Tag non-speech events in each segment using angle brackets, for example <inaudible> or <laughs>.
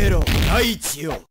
めろ大地よ。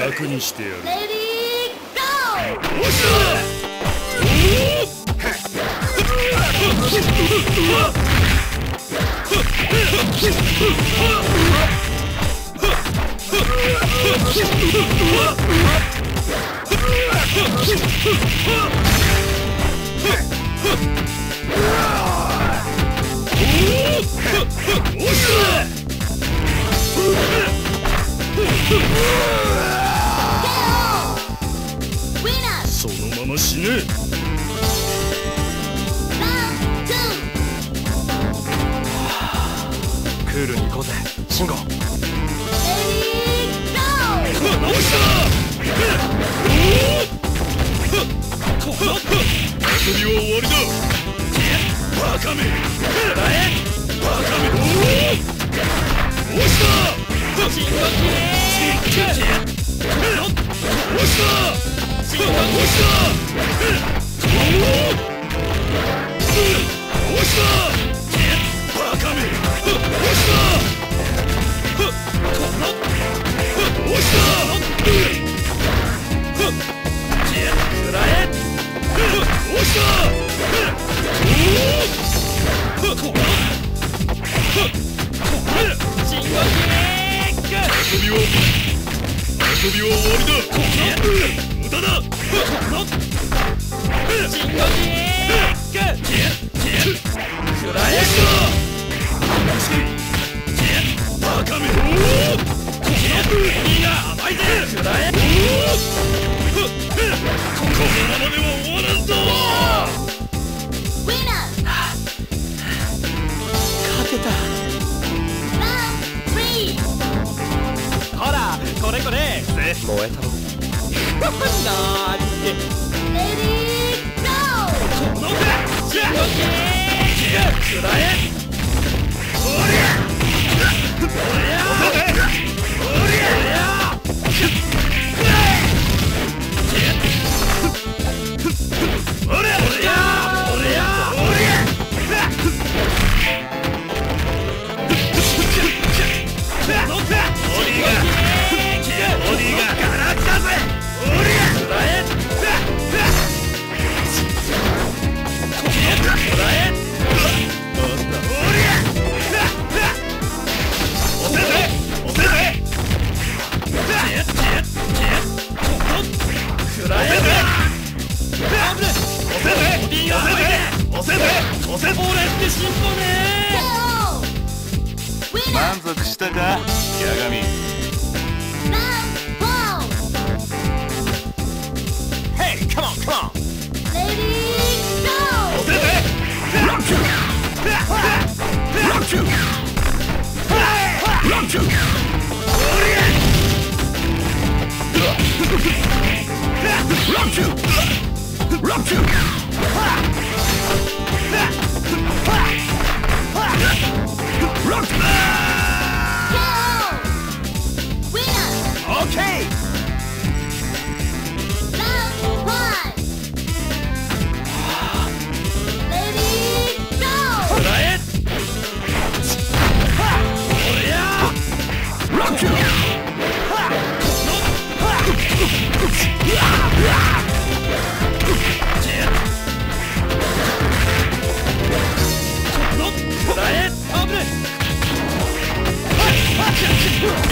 楽にしてやる。死ね!クールに行こうぜ慎吾 Ready, go! 直した遊びは終わりだバカめバカめ押したた遊びは終わりだ無駄だ深呼吸くらえバカめ鬼が甘いぜくらえこのままでは終わらんぞ Winner! 勝てた Round three! ほらこれこれ燃えたろなぜ押せ俺って進歩ね!満足したか八神 Round four! Hey come on come on Ready, go! 押せぜロックロックロックロックロックロック KO! Winner! オッケーロッ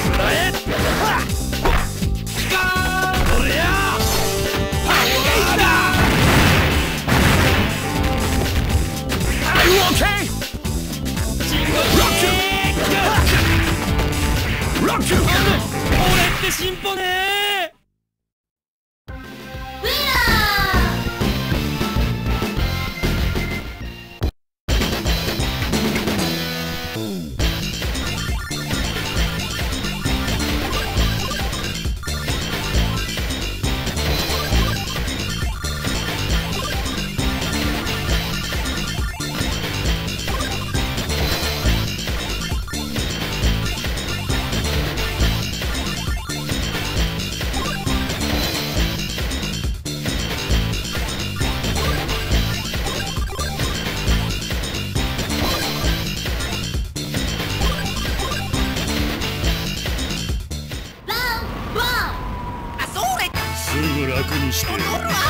俺って進歩ねー。楽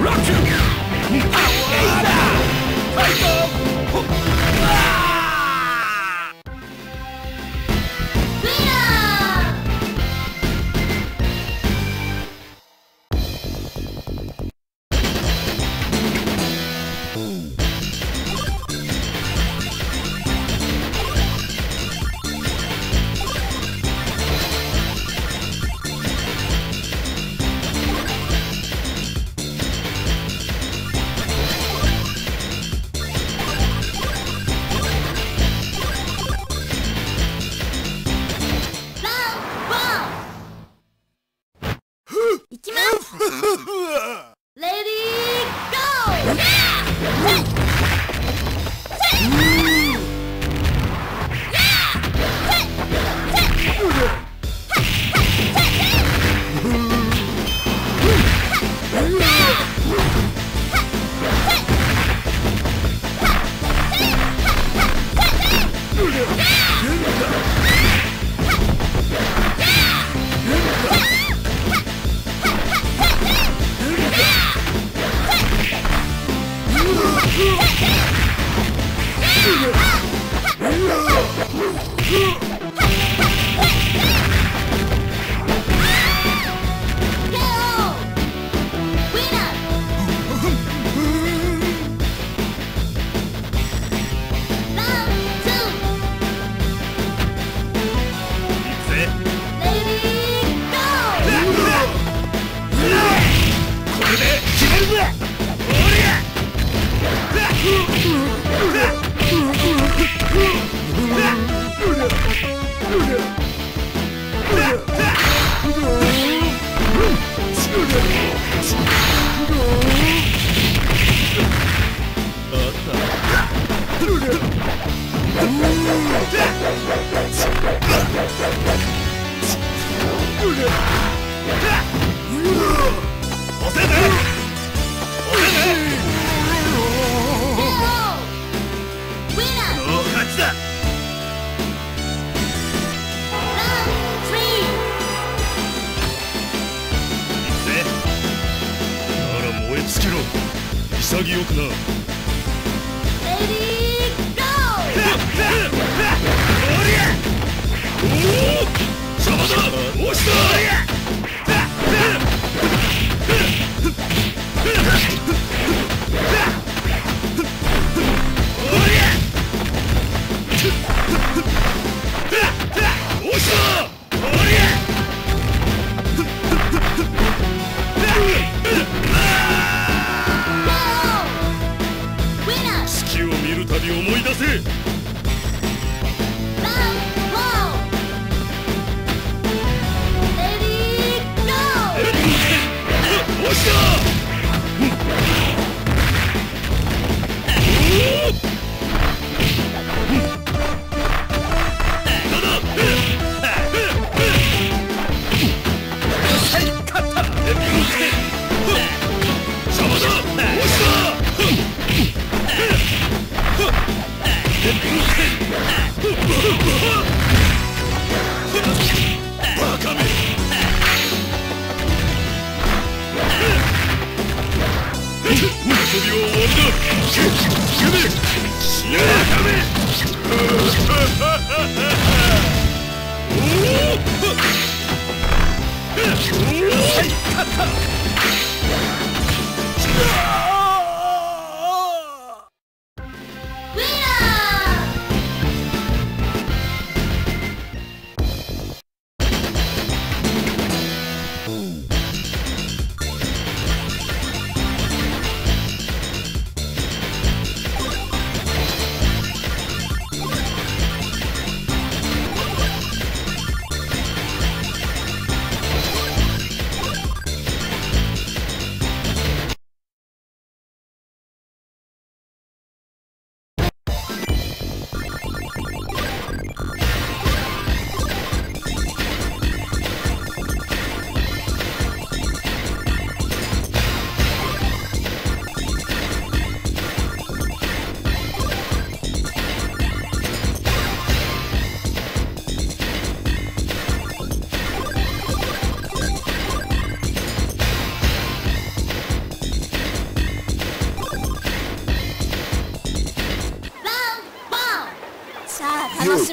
Rock you! Ah!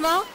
あ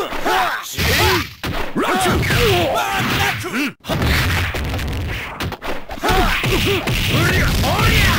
おりゃ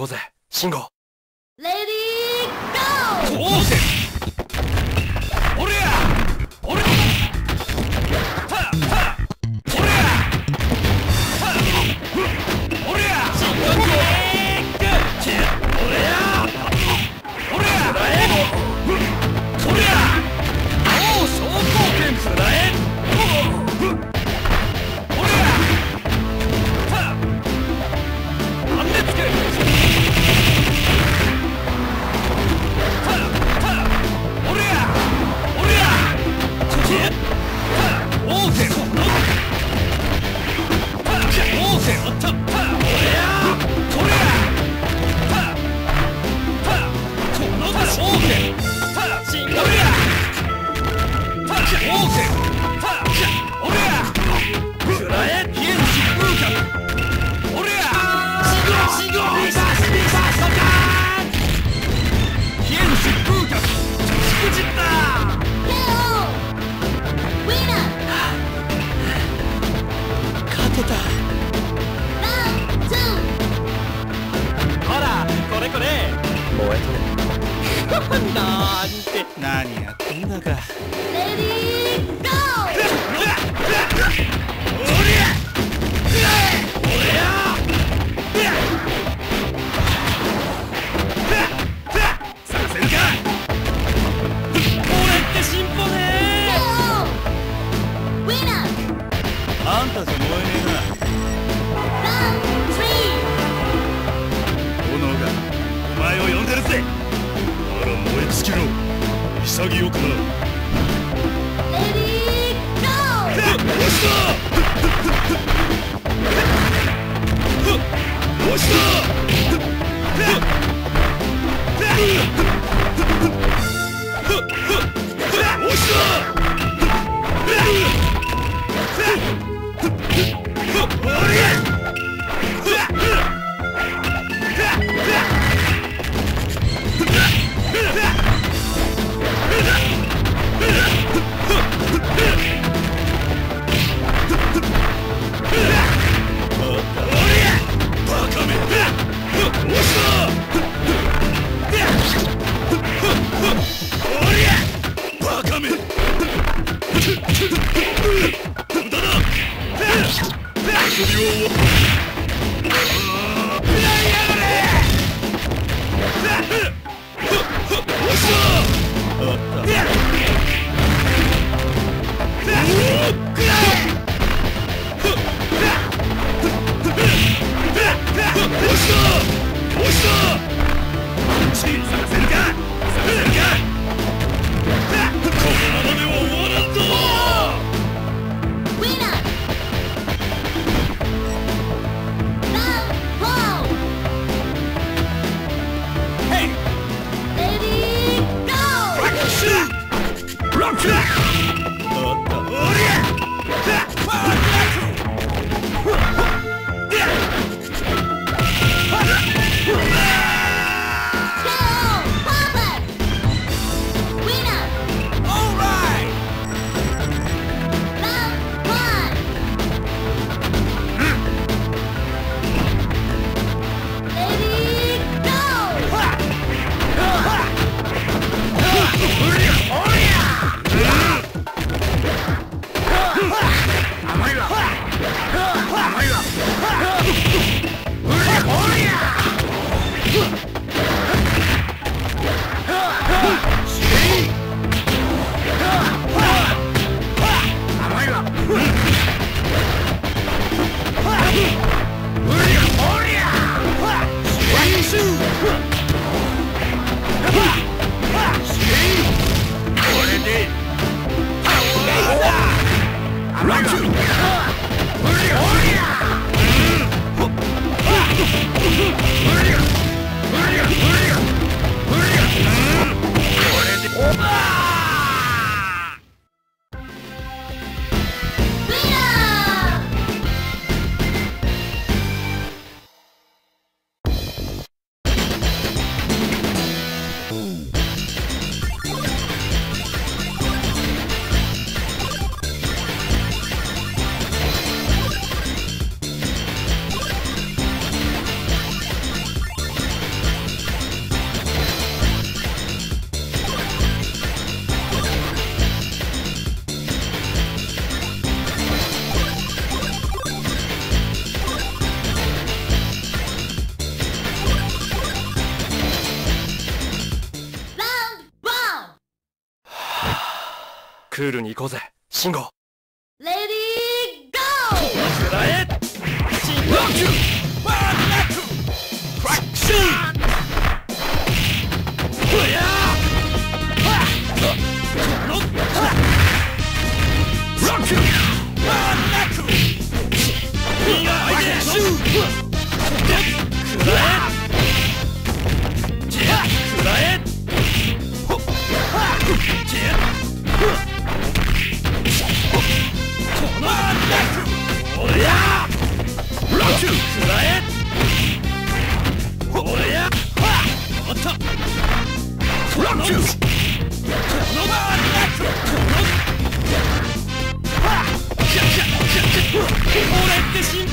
こうぜ。Attack! クールに行こうぜ。信号。レディーゴーくらえ信号級バーナッククラックシューほやロックロックバーナックミガーゲシューくらえくらえほっ俺って死ん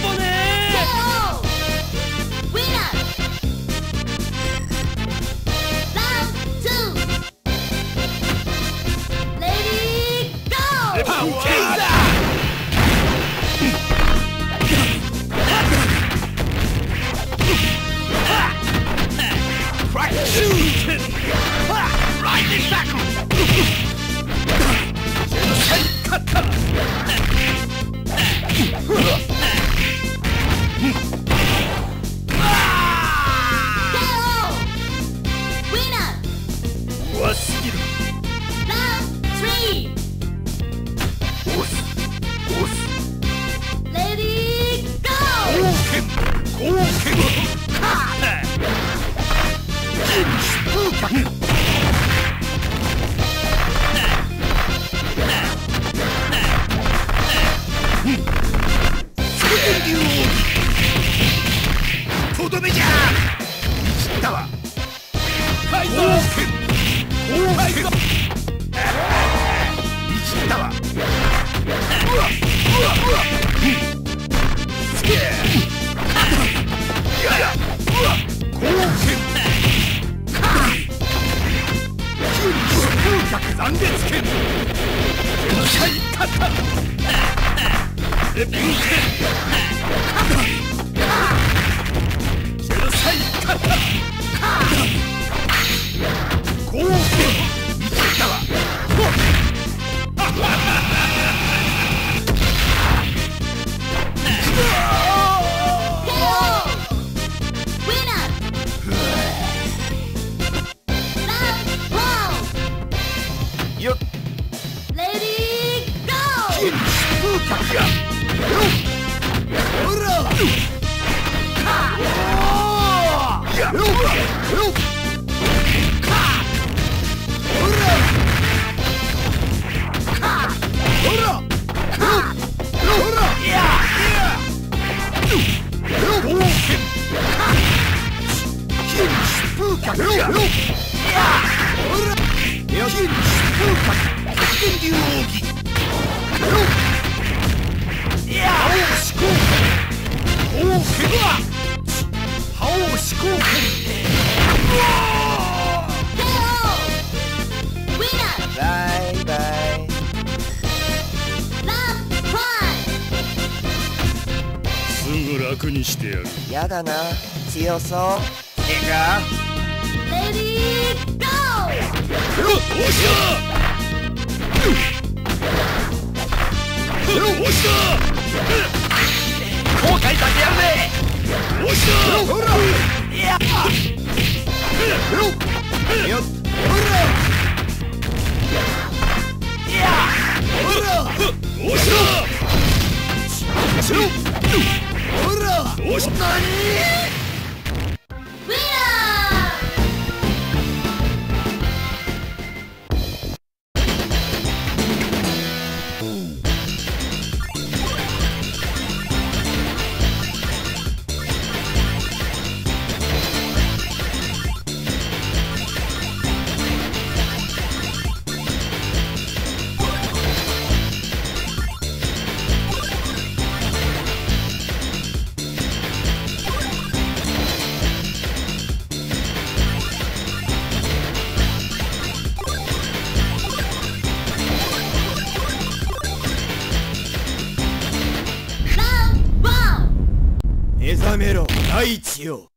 かな強そう。you.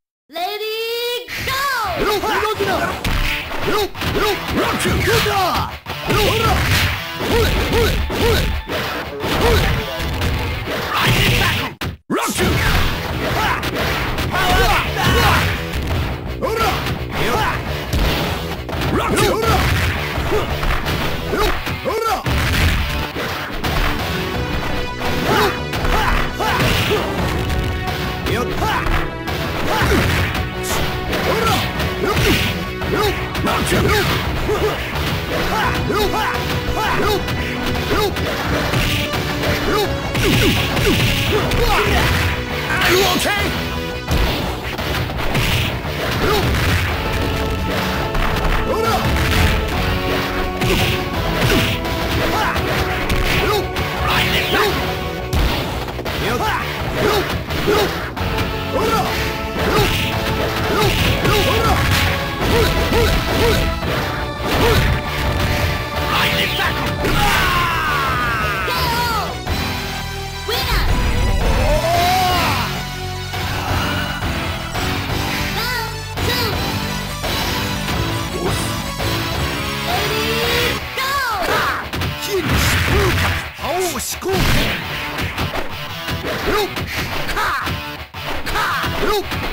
Are you okay? Right there!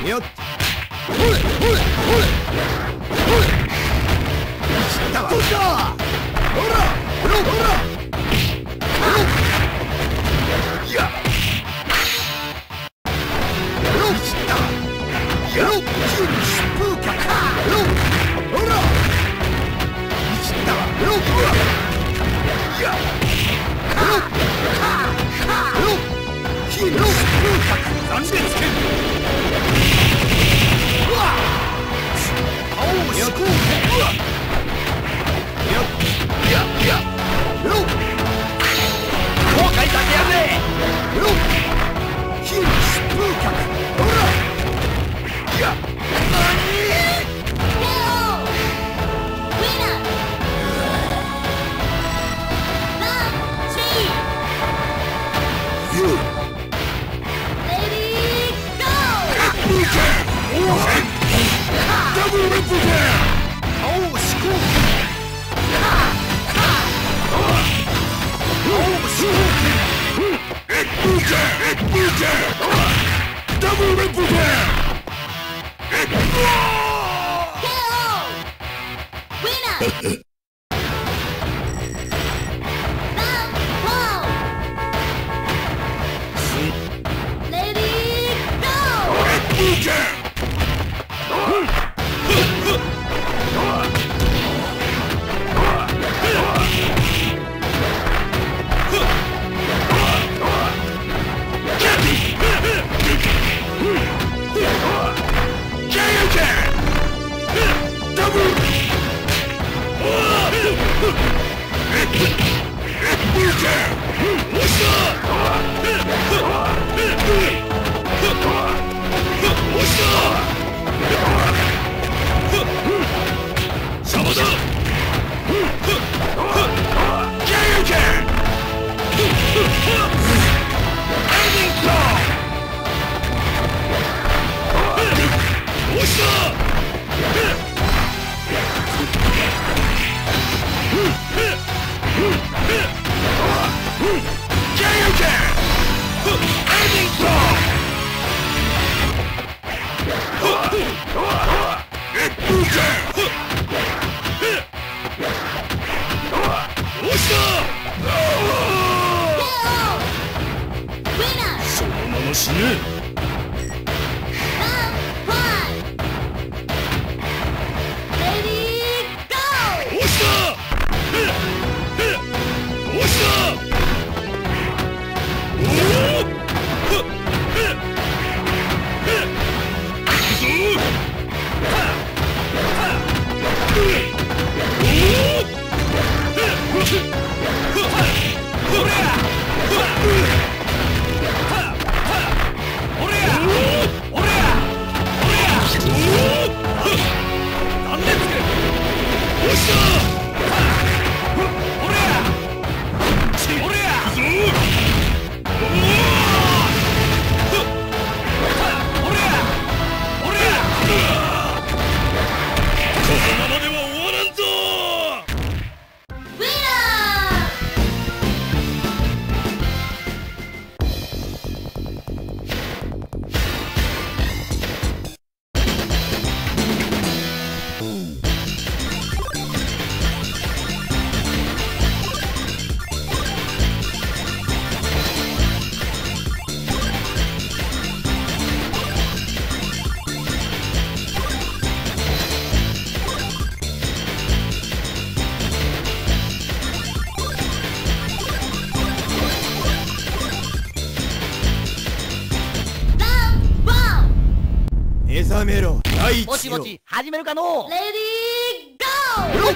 よっどうしたほらほらほらめろ。第一もしもし始めるかの？レディー。ゴー。ロッ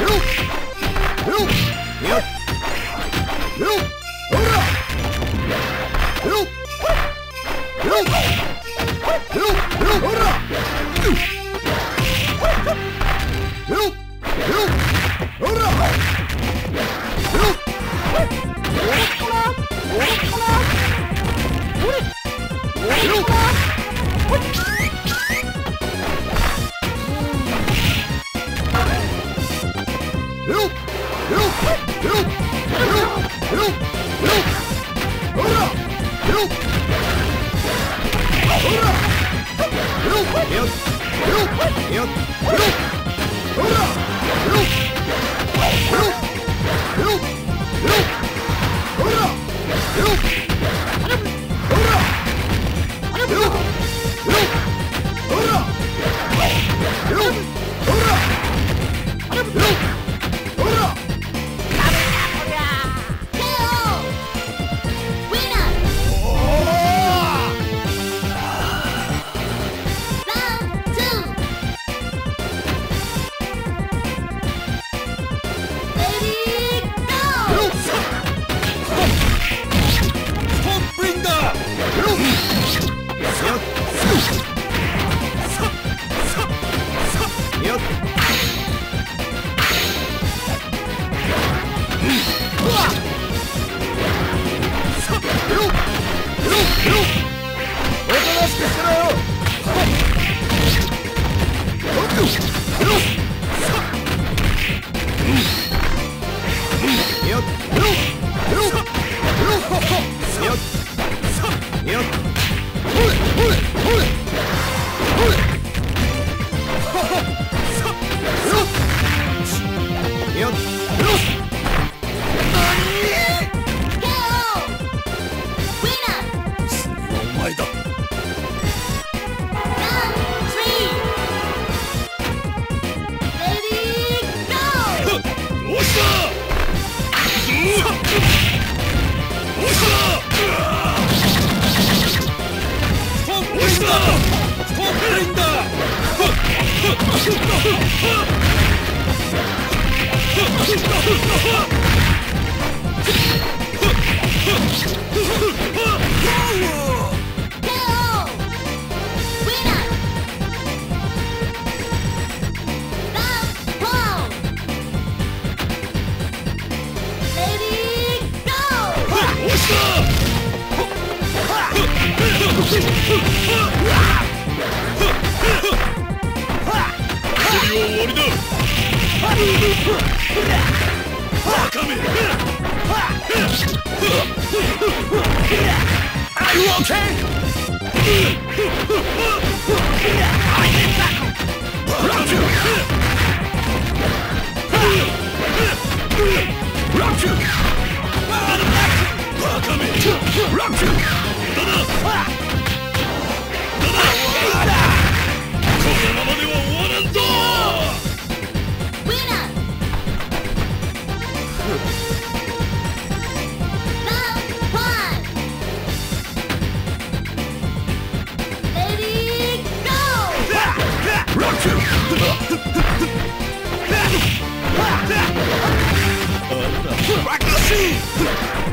ロッロッロッロッロッ What? <laughs> Let's go! 終わりだバカめ Are you okay? I did that! Rock you! Rock you! Rock you! Rock you! 遊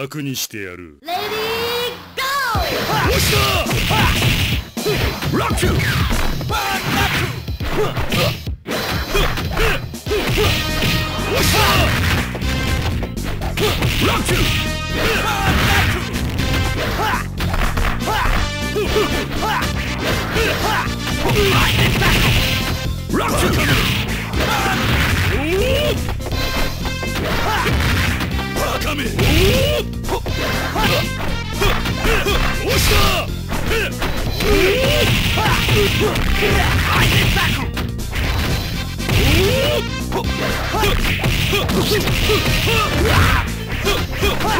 楽にしてやる。レディーゴー！しロックバーナック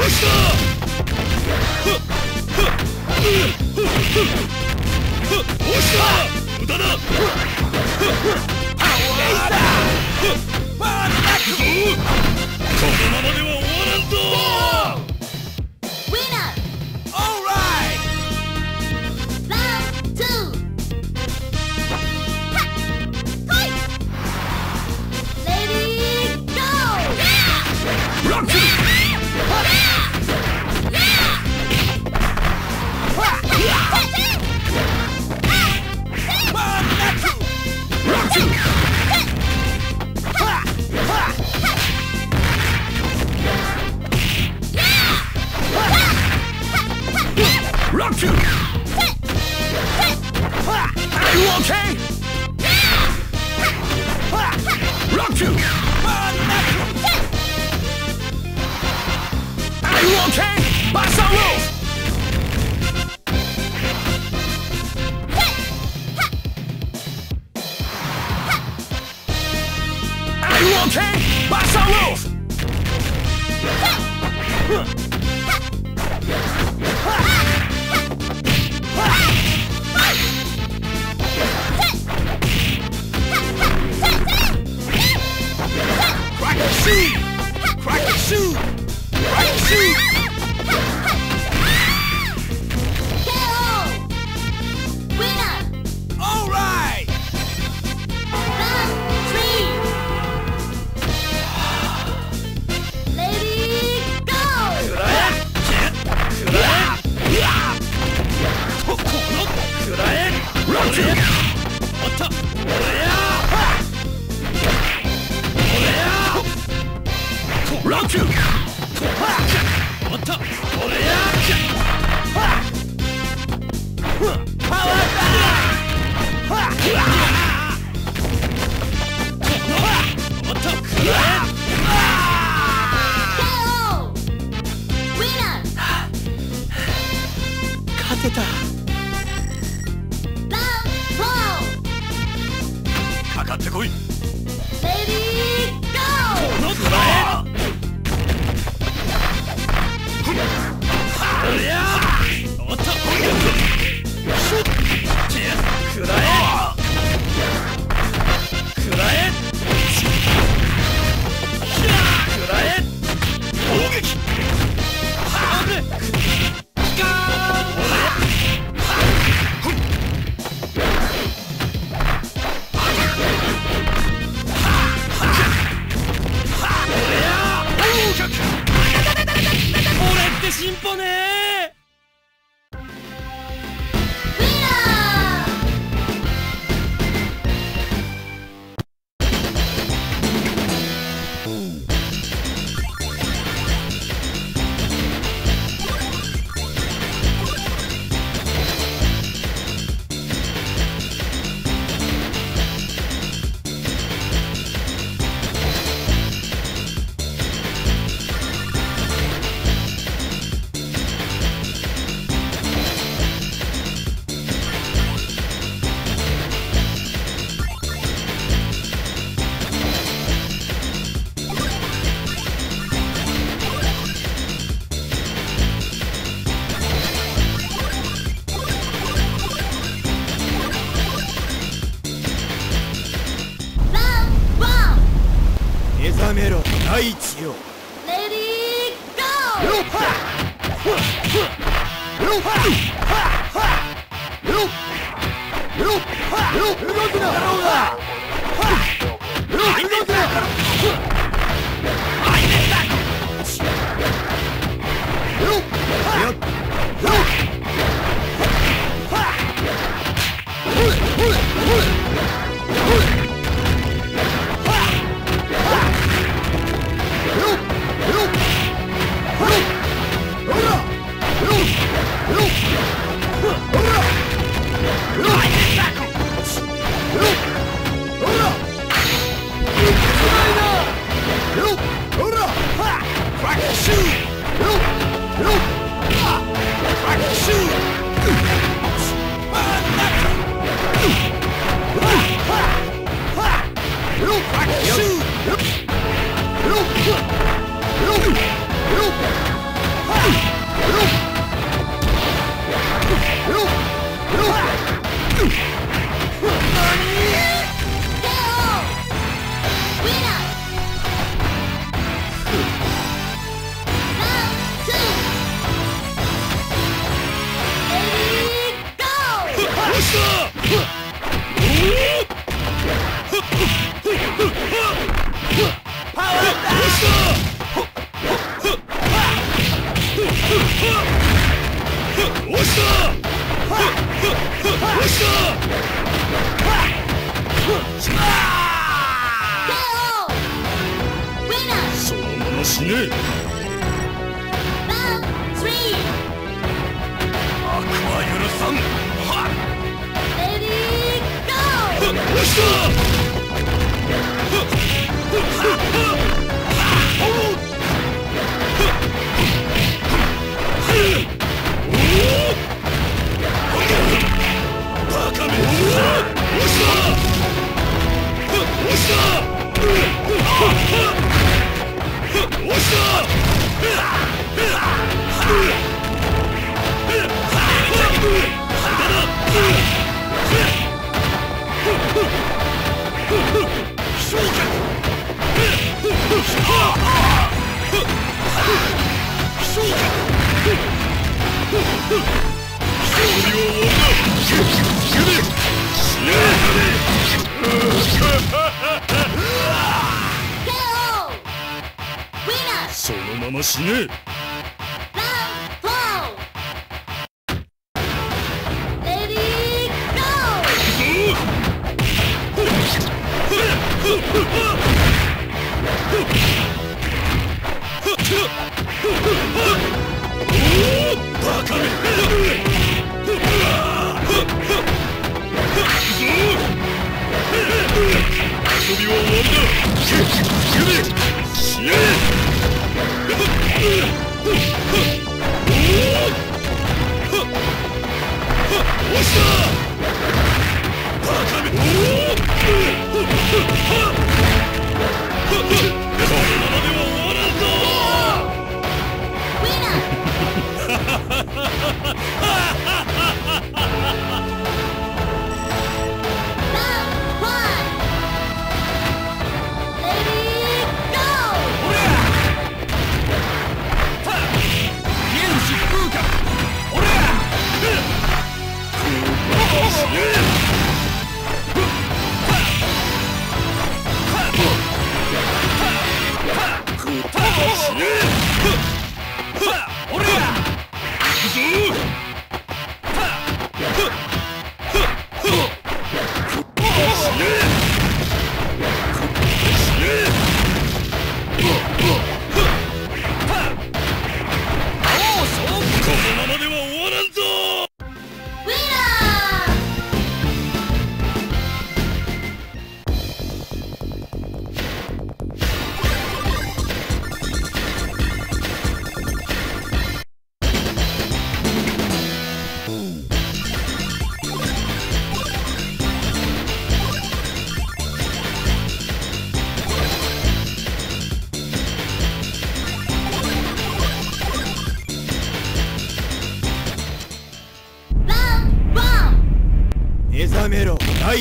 Let's go! You okay? Bust a roof! Crack the shoe! Crack the shoe! Crack the shoe! と俺や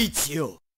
ろ大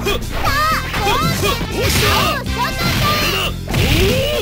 さあ